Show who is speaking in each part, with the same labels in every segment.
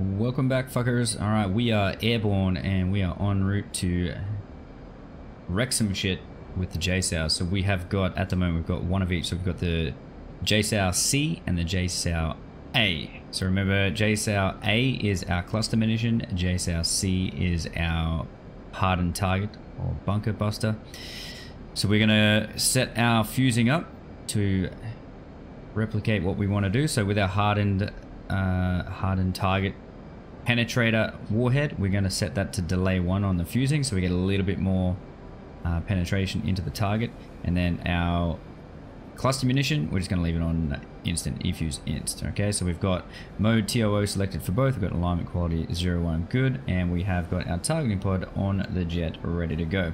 Speaker 1: Welcome back, fuckers. Alright, we are airborne and we are en route to wreck some shit with the JSOW. So we have got, at the moment, we've got one of each. So we've got the JSOW C and the JSOW A. So remember, JSOW A is our cluster munition, JSOW C is our hardened target or bunker buster. So we're going to set our fusing up to replicate what we want to do. So with our hardened uh, hardened target penetrator warhead, we're going to set that to delay one on the fusing so we get a little bit more uh, penetration into the target. And then our cluster munition, we're just going to leave it on instant, efuse inst. Okay, so we've got mode TOO selected for both. We've got alignment quality 0, 1 good. And we have got our targeting pod on the jet ready to go.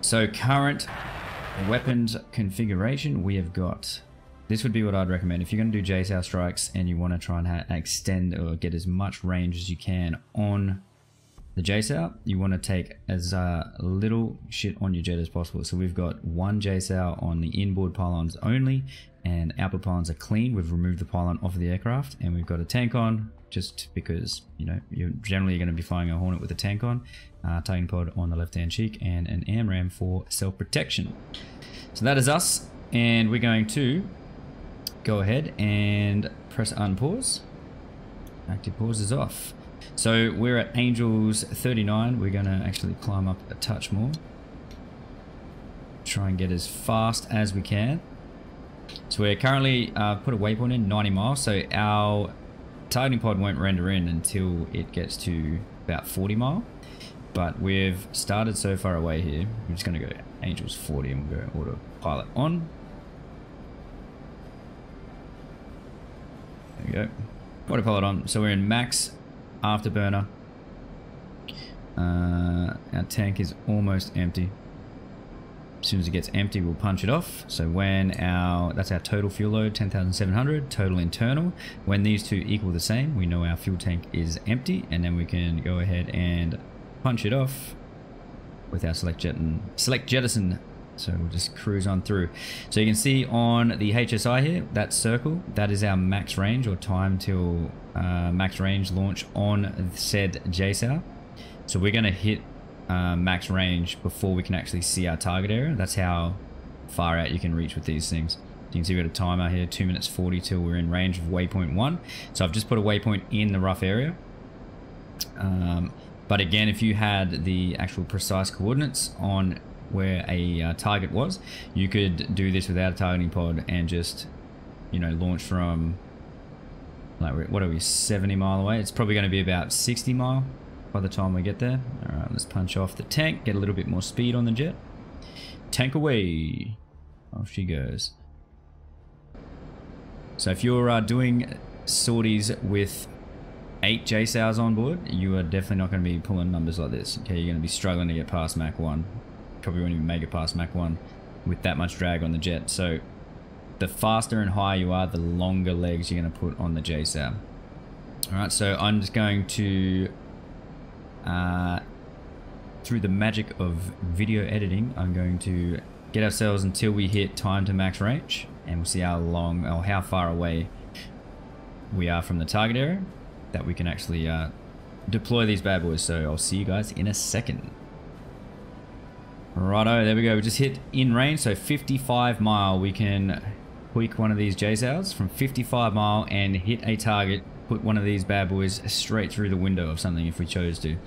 Speaker 1: So current weapons configuration, we have got this would be what I'd recommend. If you're going to do JSOW strikes and you want to try and extend or get as much range as you can on the JSOW, you want to take as uh, little shit on your jet as possible. So we've got one JSOW on the inboard pylons only and outboard pylons are clean. We've removed the pylon off of the aircraft and we've got a tank on just because, you know, you're generally going to be firing a Hornet with a tank on, uh, targeting pod on the left-hand cheek and an AMRAAM for self-protection. So that is us and we're going to go ahead and press unpause. Active pause is off. So we're at Angels 39. We're going to actually climb up a touch more. Try and get as fast as we can. So we're currently uh, put a waypoint in 90 miles. So our targeting pod won't render in until it gets to about 40 mile. But we've started so far away here. We're just going to go Angels 40 and we'll go autopilot on. There we go. Autopilot on. So we're in max afterburner. Uh, our tank is almost empty. As soon as it gets empty, we'll punch it off. So when our, that's our total fuel load, 10,700, total internal. When these two equal the same, we know our fuel tank is empty, and then we can go ahead and punch it off with our select jet and select jettison so we'll just cruise on through. So you can see on the HSI here, that circle, that is our max range or time till uh, max range launch on said JSOW. So we're going to hit uh, max range before we can actually see our target area. That's how far out you can reach with these things. You can see we've got a timer here, 2 minutes 40 till we're in range of waypoint 1. So I've just put a waypoint in the rough area. Um, but again, if you had the actual precise coordinates on where a uh, target was, you could do this without a targeting pod and just, you know, launch from, like, what are we, 70 mile away? It's probably going to be about 60 mile by the time we get there. All right, let's punch off the tank, get a little bit more speed on the jet. Tank away. Off she goes. So if you're uh, doing sorties with eight JSOWs on board, you are definitely not going to be pulling numbers like this. Okay, you're going to be struggling to get past Mach 1 probably won't even make it past Mach 1 with that much drag on the jet. So the faster and higher you are, the longer legs you're going to put on the JSOW. Alright, so I'm just going to, uh, through the magic of video editing, I'm going to get ourselves until we hit time to max range. And we'll see how long, or how far away we are from the target area that we can actually uh, deploy these bad boys. So I'll see you guys in a second. Righto, there we go. We just hit in range, so 55 mile. We can tweak one of these JSOWs from 55 mile and hit a target, put one of these bad boys straight through the window of something if we chose to.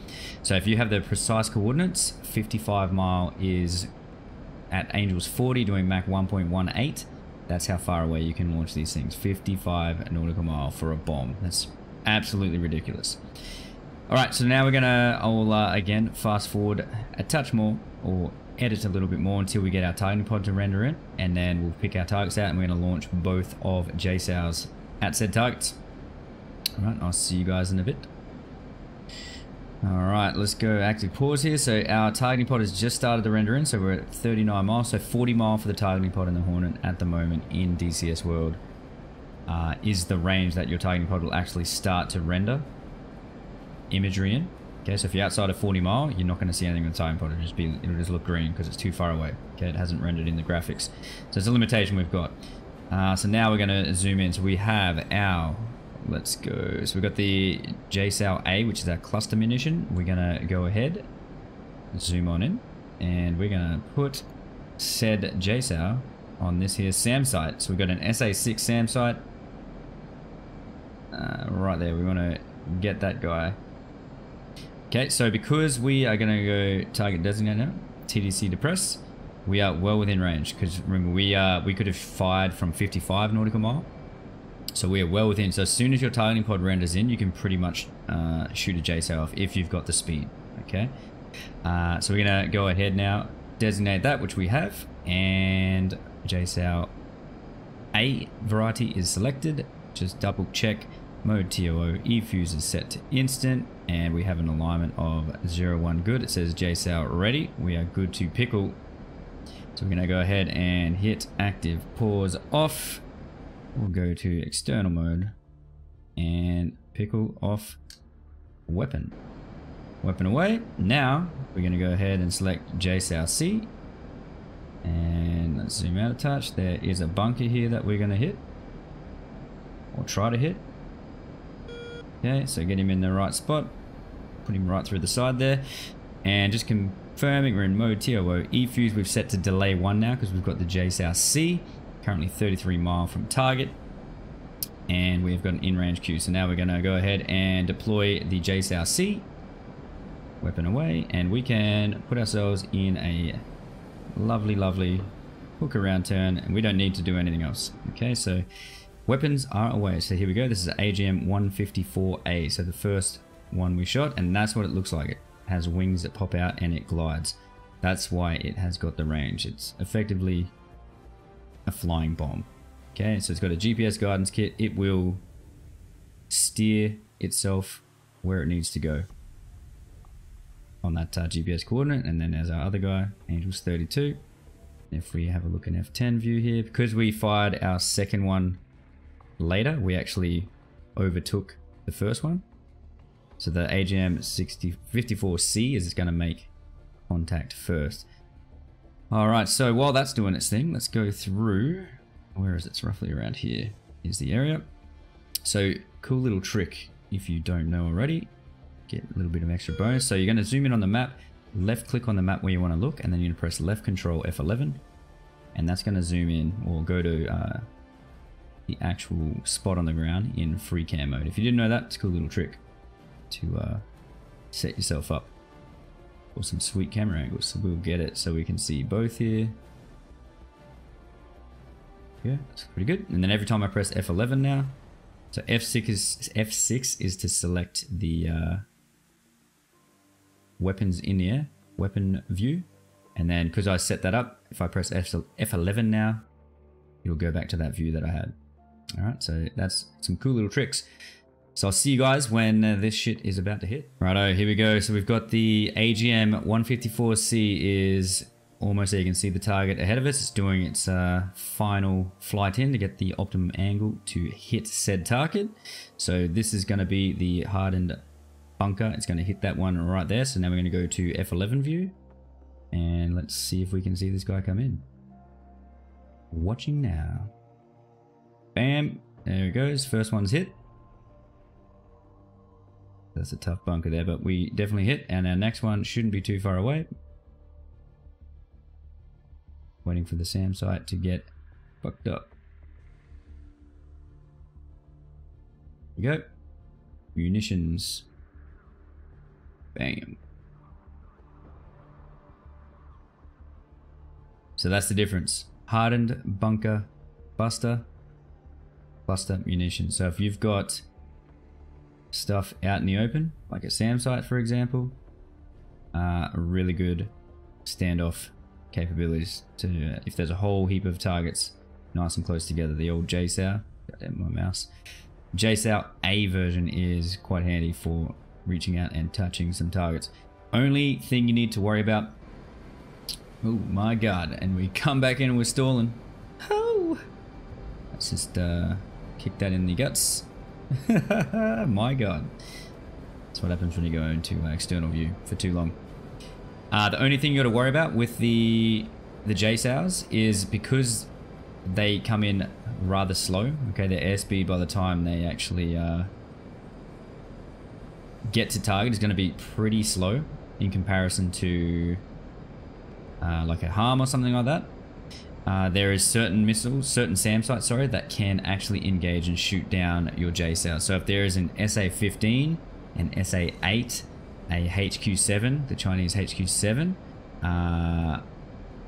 Speaker 1: So if you have the precise coordinates, 55 mile is at Angels 40 doing Mach 1.18. That's how far away you can launch these things. 55 nautical mile for a bomb. That's absolutely ridiculous. All right, so now we're gonna, I'll uh, again fast forward a touch more or edit a little bit more until we get our targeting pod to render in and then we'll pick our targets out and we're going to launch both of JSOWs at said targets. Alright, I'll see you guys in a bit. Alright, let's go active pause here. So our targeting pod has just started to render in, so we're at 39 miles, so 40 mile for the targeting pod and the Hornet at the moment in DCS World uh, is the range that your targeting pod will actually start to render imagery in. Okay, so if you're outside of 40 mile, you're not going to see anything on the time pod. It'll just be, it'll just look green because it's too far away. Okay, it hasn't rendered in the graphics. So it's a limitation we've got. Uh, so now we're going to zoom in. So we have our let's go. So we've got the JSOW A, which is our cluster munition. We're gonna go ahead, zoom on in, and we're gonna put said JSOW on this here SAM site. So we've got an SA6 SAM site. Uh, right there, we wanna get that guy. Okay, so because we are gonna go target designate now, TDC depress, we are well within range because remember we uh we could have fired from 55 nautical mile. So we are well within so as soon as your targeting pod renders in you can pretty much uh, shoot a JSOW off if you've got the speed okay? Uh, so we're gonna go ahead now designate that which we have and JSOW A variety is selected. Just double check mode TOO E-fuse is set to instant and we have an alignment of 0 1 good it says JSOW ready we are good to pickle so we're going to go ahead and hit active pause off. We'll go to external mode and pickle off weapon. Weapon away. Now we're going to go ahead and select JSOW C. And let's zoom out a touch. There is a bunker here that we're going to hit. Or try to hit. Okay, so get him in the right spot. Put him right through the side there. And just confirming we're in mode TOO. E-fuse we've set to delay one now because we've got the JSOW C. Currently 33 mile from target. And we've got an in-range cue. So now we're going to go ahead and deploy the JSOW C. Weapon away. And we can put ourselves in a lovely, lovely hook around turn. And we don't need to do anything else. Okay, so weapons are away. So here we go. This is AGM 154A. So the first one we shot. And that's what it looks like. It has wings that pop out and it glides. That's why it has got the range. It's effectively a flying bomb. Okay, so it's got a GPS guidance kit. It will steer itself where it needs to go on that uh, GPS coordinate. And then there's our other guy, Angels 32. If we have a look in F10 view here, because we fired our second one later, we actually overtook the first one. So the AGM 60, 54C is going to make contact first. Alright, so while that's doing its thing, let's go through. Where is it? It's roughly around here is the area. So cool little trick if you don't know already. Get a little bit of extra bonus. So you're going to zoom in on the map, left click on the map where you want to look, and then you're going to press left control F11. And that's going to zoom in or go to uh, the actual spot on the ground in free cam mode. If you didn't know that, it's a cool little trick to uh, set yourself up for some sweet camera angles. So we'll get it so we can see both here. Yeah, that's pretty good. And then every time I press F11 now, so F6 is F6 is to select the uh, weapons in the air, weapon view. And then because I set that up, if I press F F11 now, it'll go back to that view that I had. All right, so that's some cool little tricks. So I'll see you guys when uh, this shit is about to hit. Righto, here we go. So we've got the AGM 154C is almost there. You can see the target ahead of us. It's doing its uh, final flight in to get the optimum angle to hit said target. So this is going to be the hardened bunker. It's going to hit that one right there. So now we're going to go to F11 view. And let's see if we can see this guy come in. Watching now. Bam. There it goes. First one's hit. That's a tough bunker there, but we definitely hit, and our next one shouldn't be too far away. Waiting for the SAM site to get fucked up. We go. Munitions. Bam. So that's the difference. Hardened bunker buster, cluster munitions. So if you've got stuff out in the open, like a SAM site, for example, uh, really good standoff capabilities to uh, if there's a whole heap of targets nice and close together. The old JSOW, my mouse, JSOW A version is quite handy for reaching out and touching some targets. Only thing you need to worry about. Oh my god! And we come back in with stalling. Oh, let's just uh, kick that in the guts. My god. That's what happens when you go into uh, external view for too long. Uh, the only thing you got to worry about with the the JSOWs is because they come in rather slow. Okay, their airspeed by the time they actually uh, get to target is going to be pretty slow in comparison to uh, like a HARM or something like that. Uh, there is certain missiles, certain SAM sites, sorry, that can actually engage and shoot down your JSOW. So if there is an SA-15, an SA-8, a HQ-7, the Chinese HQ-7, uh,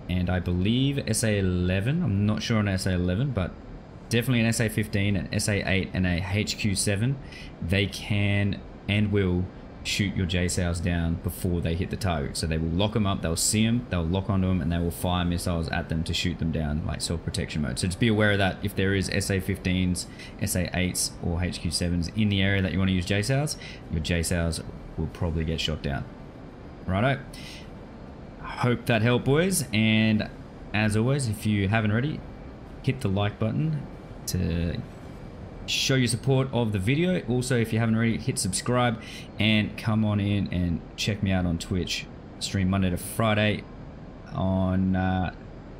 Speaker 1: and I believe SA-11, I'm not sure on SA-11, but definitely an SA-15, an SA-8, and a HQ-7, they can and will shoot your JSOWs down before they hit the target. So they will lock them up, they'll see them, they'll lock onto them, and they will fire missiles at them to shoot them down, like self-protection mode. So just be aware of that. If there is SA-15s, SA-8s, or HQ-7s in the area that you want to use JSOWs, your JSOWs will probably get shot down. Righto. Hope that helped, boys. And as always, if you haven't already, hit the like button to show your support of the video. Also, if you haven't already, hit subscribe and come on in and check me out on Twitch. Stream Monday to Friday on uh,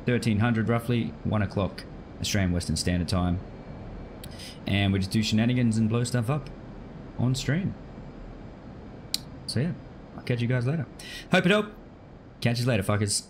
Speaker 1: 1300 roughly, 1 o'clock Australian Western Standard Time. And we just do shenanigans and blow stuff up on stream. So yeah, I'll catch you guys later. Hope it helped. Catch you later, fuckers.